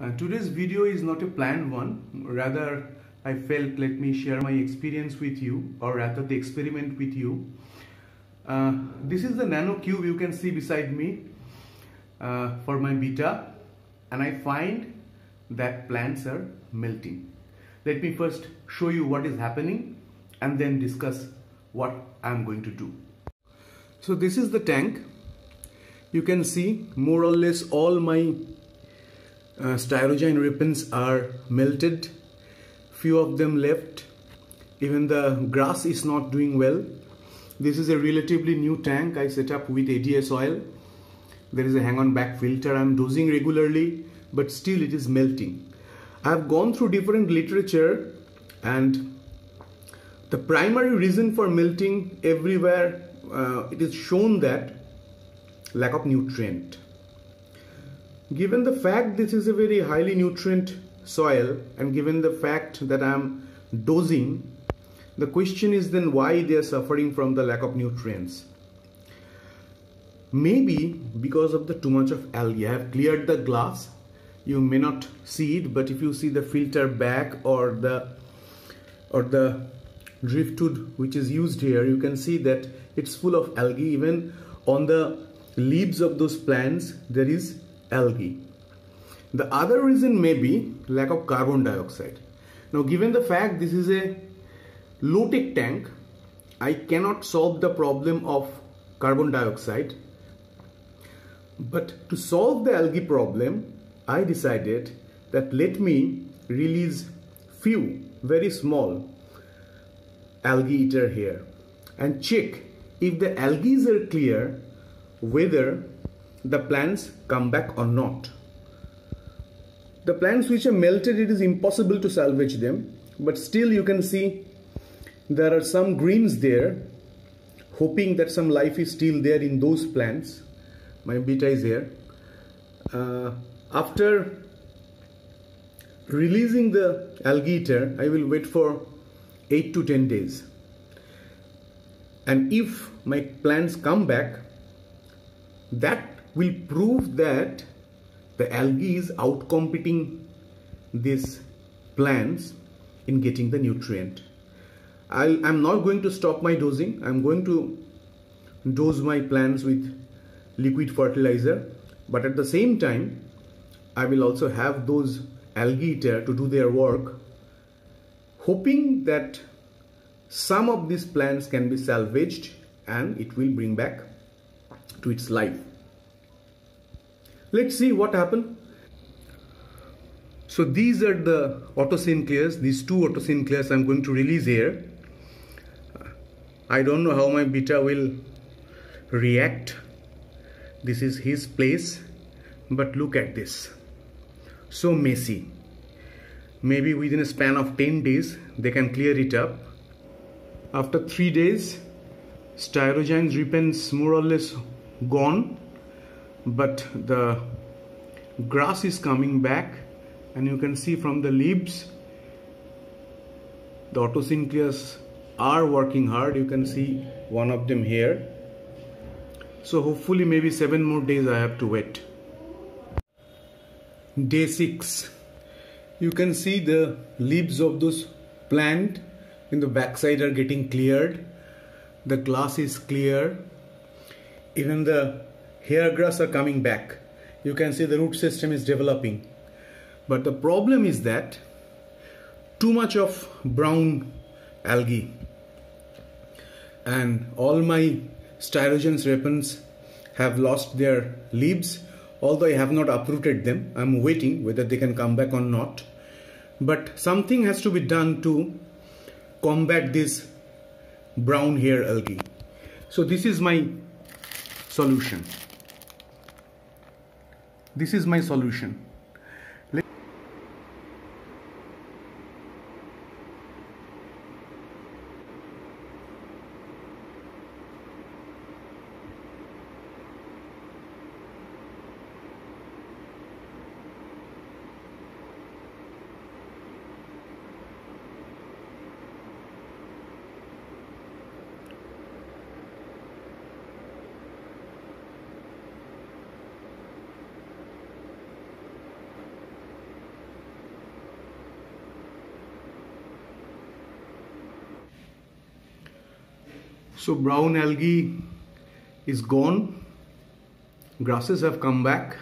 Uh, today's video is not a planned one, rather, I felt let me share my experience with you, or rather, the experiment with you. Uh, this is the nano cube you can see beside me uh, for my betta, and I find that plants are melting. Let me first show you what is happening and then discuss what I am going to do. So, this is the tank. You can see more or less all my uh, Staurogyne repens are melted few of them left. Even the grass is not doing well. This is a relatively new tank I set up with ADS oil. There is a hang on back filter I'm dosing regularly but still it is melting. I've gone through different literature and the primary reason for melting everywhere uh, it is shown that lack of nutrient Given the fact this is a very highly nutrient soil and given the fact that I'm dosing, the question is then why they are suffering from the lack of nutrients. Maybe because of the too much of algae. I have cleared the glass. You may not see it, but if you see the filter back or the or the driftwood which is used here, you can see that it's full of algae. Even on the leaves of those plants, there is algae. The other reason may be lack of carbon dioxide. Now given the fact this is a low-tech tank, I cannot solve the problem of carbon dioxide. But to solve the algae problem, I decided that let me release few very small algae eater here and check if the algae are clear whether the plants come back or not. The plants which are melted, it is impossible to salvage them, but still you can see there are some greens there, hoping that some life is still there in those plants. My betta is here. Uh, after releasing the algae eater, I will wait for 8 to 10 days. And if my plants come back, that will prove that the algae is outcompeting these plants in getting the nutrient. i am not going to stop my dosing. I'm going to dose my plants with liquid fertilizer. But at the same time, I will also have those algae eater to do their work, hoping that some of these plants can be salvaged and it will bring back to its life. Let's see what happened. So these are the otocinclus, these two otocinclus I'm going to release here. I don't know how my betta will react. This is his place, but look at this. So messy. Maybe within a span of 10 days, they can clear it up. After 3 days, Staurogyne repens more or less gone but the grass is coming back and you can see from the leaves the otocinclus are working hard. You can see one of them here. So hopefully maybe seven more days I have to wait. Day six. You can see the leaves of those plant in the backside are getting cleared. The glass is clear. Even the hair grass are coming back. You can see the root system is developing. But the problem is that too much of brown algae and all my Staurogyne repens have lost their leaves although I have not uprooted them I'm waiting whether they can come back or not but something has to be done to combat this brown hair algae so this is my solution this is my solution So brown algae is gone. Grasses have come back.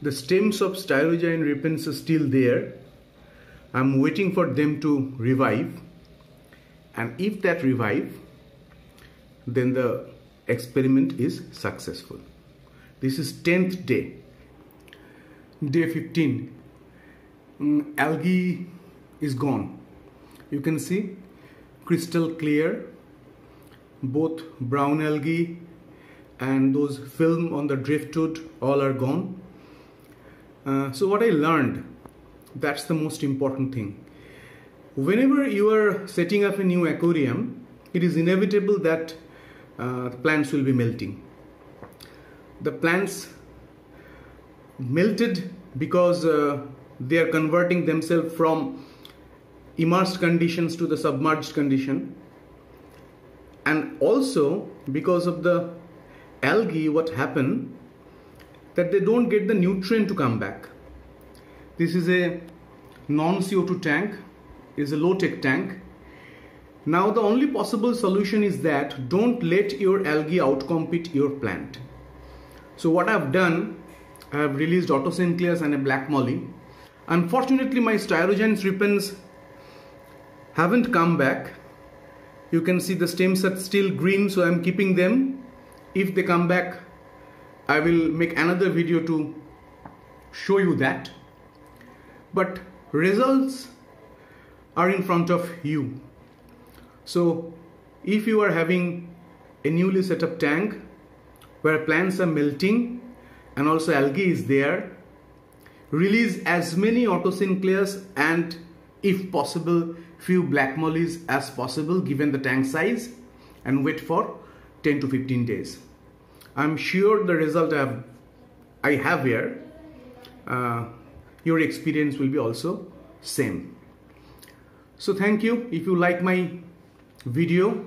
The stems of Staurogyne repens are still there. I'm waiting for them to revive. And if that revive, then the experiment is successful. This is 10th day. Day 15. Mm, algae is gone. You can see crystal clear both brown algae and those film on the driftwood all are gone. Uh, so what I learned, that's the most important thing. Whenever you are setting up a new aquarium, it is inevitable that uh, plants will be melting. The plants melted because uh, they are converting themselves from emersed conditions to the submerged condition and also because of the algae what happened that they don't get the nutrient to come back. This is a non CO2 tank is a low tech tank. Now the only possible solution is that don't let your algae outcompete your plant. So what I've done I have released otocinclus and a black molly unfortunately my Staurogyne repens haven't come back you can see the stems are still green so I'm keeping them. If they come back I will make another video to show you that. But results are in front of you. So if you are having a newly set up tank where plants are melting and also algae is there release as many otocinclus and if possible few black mollies as possible given the tank size and wait for 10 to 15 days. I'm sure the result I have, I have here, uh, your experience will be also same. So thank you. If you like my video,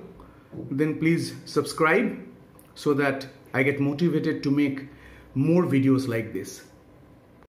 then please subscribe so that I get motivated to make more videos like this.